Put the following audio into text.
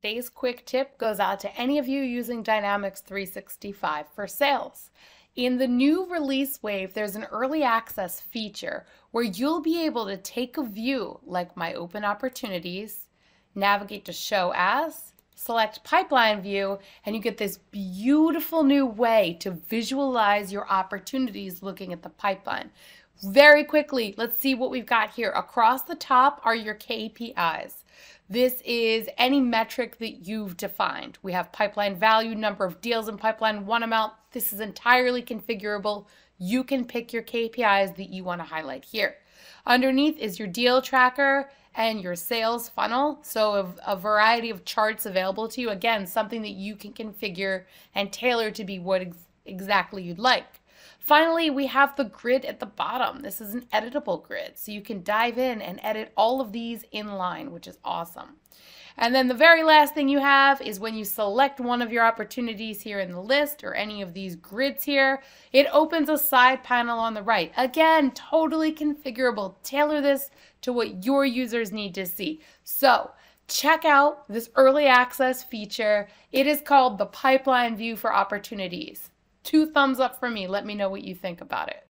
Today's quick tip goes out to any of you using Dynamics 365 for sales. In the new release wave, there's an early access feature where you'll be able to take a view like My Open Opportunities, navigate to Show As, select Pipeline View, and you get this beautiful new way to visualize your opportunities looking at the pipeline. Very quickly, let's see what we've got here. Across the top are your KPIs. This is any metric that you've defined. We have pipeline value, number of deals in pipeline, won amount. This is entirely configurable. You can pick your KPIs that you want to highlight here. Underneath is your deal tracker and your sales funnel. So a, a variety of charts available to you. Again, something that you can configure and tailor to be what ex exactly you'd like. Finally, we have the grid at the bottom. This is an editable grid, so you can dive in and edit all of these in line, which is awesome. And then the very last thing you have is when you select one of your opportunities here in the list or any of these grids here, it opens a side panel on the right. Again, totally configurable. Tailor this to what your users need to see. So check out this early access feature. It is called the Pipeline View for Opportunities two thumbs up for me. Let me know what you think about it.